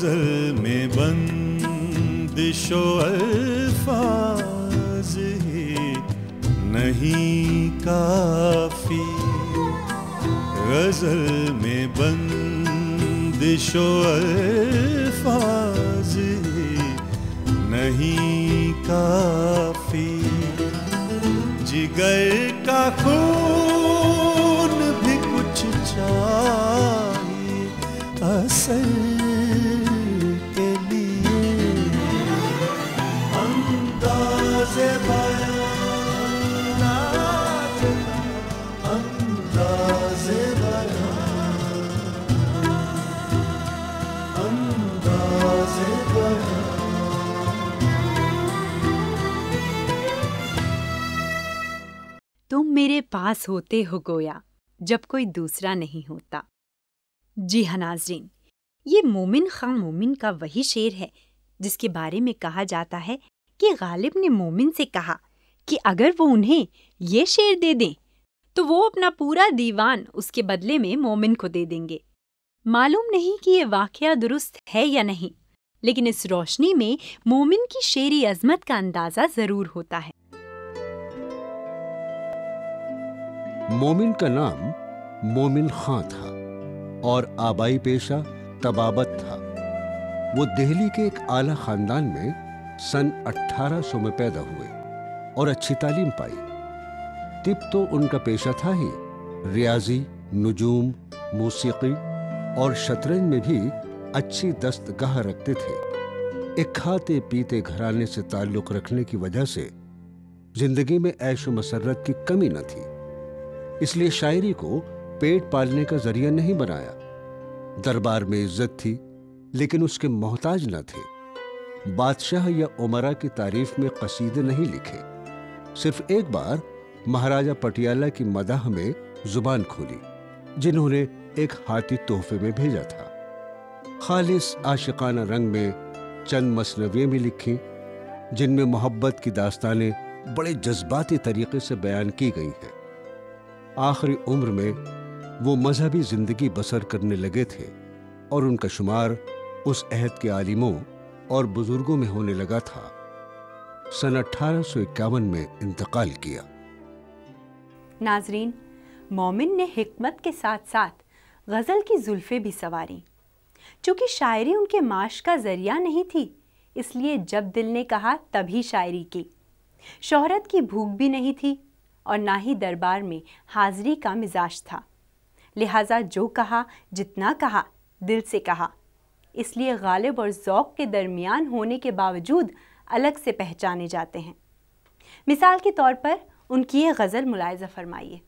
गज़ल में बंदिशो अल्फाज ही, नहीं काफ़ी। गज़ल में बंद बंदिशो अल्फाज ही, नहीं काफ़ी। जिगर का खून मेरे पास होते हो गोया, जब कोई दूसरा नहीं होता। जी हाँ नाजरीन, ये मोमिन खां मोमिन का वही शेर है, जिसके बारे में कहा जाता है कि गालिब ने मोमिन से कहा कि अगर वो उन्हें ये शेर दे दें तो वो अपना पूरा दीवान उसके बदले में मोमिन को दे देंगे। मालूम नहीं कि ये वाकया दुरुस्त है या नहीं, लेकिन इस रोशनी में मोमिन की शेरी अजमत का अंदाज़ा ज़रूर होता है। मोमिन का नाम मोमिन खां था और आबाई पेशा तबाबत था। वो दिल्ली के एक आला खानदान में सन 1800 में पैदा हुए और अच्छी तालीम पाई। तिब तो उनका पेशा था ही रियाजी, नजूम, मौसीकी और शतरंज में भी अच्छी दस्तगाह रखते थे। एक खाते पीते घराने से ताल्लुक रखने की वजह से ज़िंदगी में ऐशो मसरत की कमी न थी। इसलिए शायरी को पेट पालने का ज़रिया नहीं बनाया। दरबार में इज़्ज़त थी, लेकिन उसके मोहताज न थे। बादशाह या उमरा की तारीफ़ में कसीदे नहीं लिखे। सिर्फ़ एक बार महाराजा पटियाला की मदाह में ज़ुबान खोली, जिन्होंने एक हाथी तोहफे में भेजा था। खालिस आशिकाना रंग में चंद मसनवियाँ भी लिखी, जिनमें मोहब्बत की दास्तानें बड़े जज्बाती तरीके से बयान की गई हैं। आखिरी उम्र में वो मजहबी ज़िंदगी बसर करने लगे थे और उनका शुमार उस अहद के आलिमों और बुज़ुर्गों में होने लगा था। सन अठारह में इंतकाल किया। नाजरीन, मोमिन ने हिकमत के साथ साथ गज़ल की जुल्फ़े भी सवारी। चूँकि शायरी उनके माश का ज़रिया नहीं थी, इसलिए जब दिल ने कहा तभी शायरी की। शोहरत की भूख भी नहीं थी और ना ही दरबार में हाजिरी का मिजाज था। लिहाजा जो कहा, जितना कहा, दिल से कहा। इसलिए गालिब और ज़ौक़ के दरमियान होने के बावजूद अलग से पहचाने जाते हैं। मिसाल के तौर पर उनकी ये गज़ल मुलायजा फरमाइए।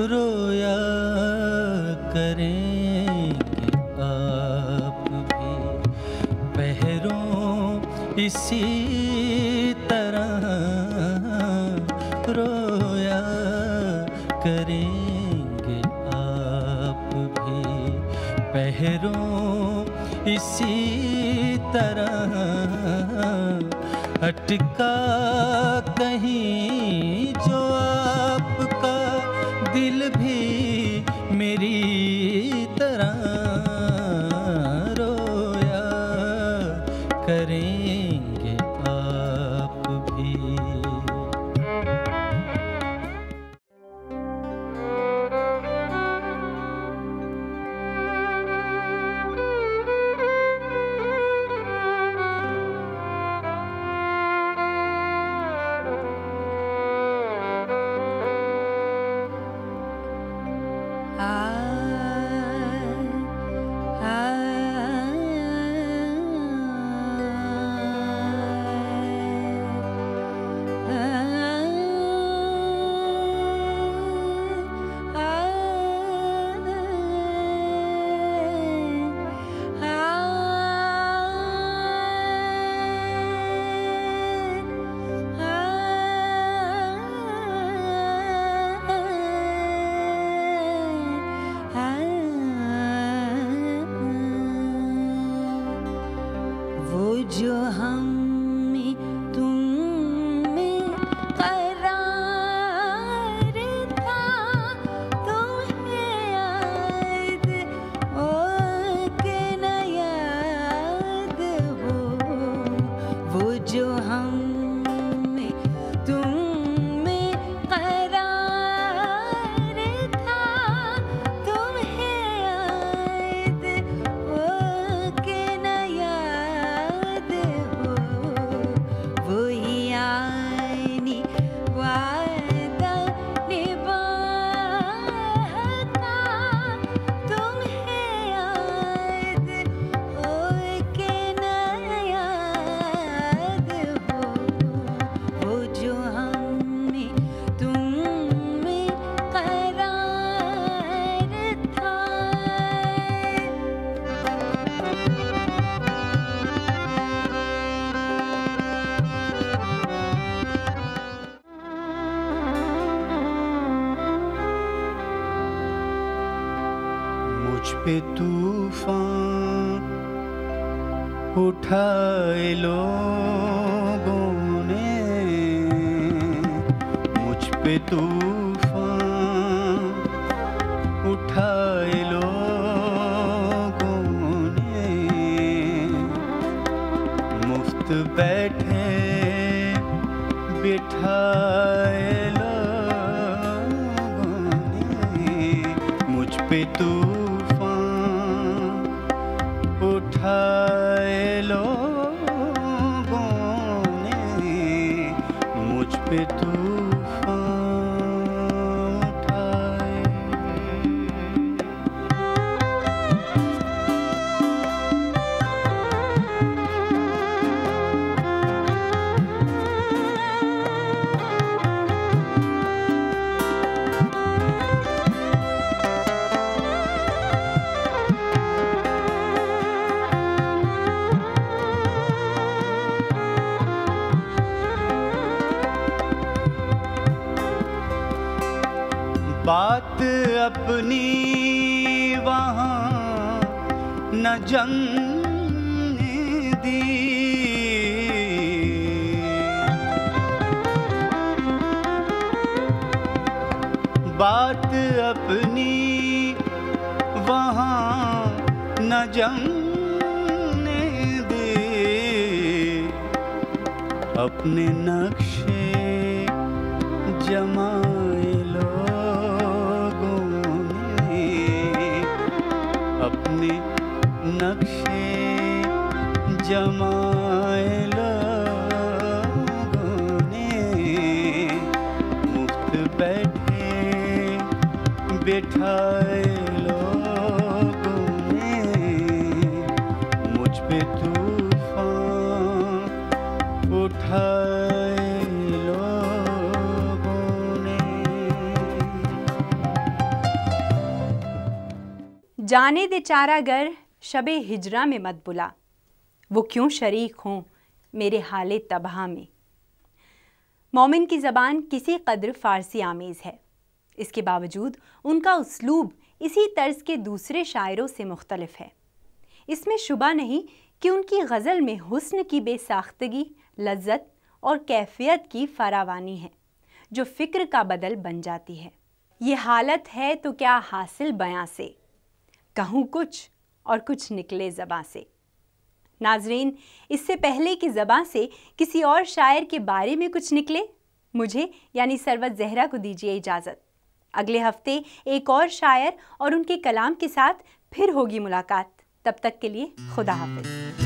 रोया करेंगे आप भी। पहरों इसी तरह रोया करेंगे आप भी। पहरों इसी तरह अटका कहीं जो आपका दिल भी मेरी तरह रोया करेंगे जो हम तुम में करार था तुम्हें वो जो हम पे तूफ़ान उठाए लोगों ने। मुझ पे तूफ़ान उठाए लोगों ने। बैठे बिठाए लोगों ने। मुझ पे तूफ़ान अपनी वहाँ न जमने दी। बात अपनी वहाँ न जमने दे। अपने नक्शे नक्शे जमाए लोगों ने मुफ़्त बैठे बैठाए लोगों ने, मुझ पे तूफ़ान उठाए जाने दे चारागर शबे हिजरा में मत बुला। वो क्यों शरीक हों मेरे हाले तबाह में? मोमिन की ज़बान किसी कदर फ़ारसी आमेज़ है। इसके बावजूद उनका उसलूब इसी तर्ज के दूसरे शायरों से मुख्तलफ है। इसमें शुबा नहीं कि उनकी गज़ल में हुस्न की बेसाख्तगी, लज्जत और कैफियत की फरावानी है, जो फ़िक्र का बदल बन जाती है। ये हालत है तो क्या हासिल बयां से? कहूँ कुछ और कुछ निकले ज़बां से। नाजरीन, इससे पहले कि ज़बाँ से किसी और शायर के बारे में कुछ निकले, मुझे, यानी सरवत जहरा को दीजिए इजाज़त। अगले हफ़्ते एक और शायर और उनके कलाम के साथ फिर होगी मुलाकात। तब तक के लिए खुदा हाफिज़।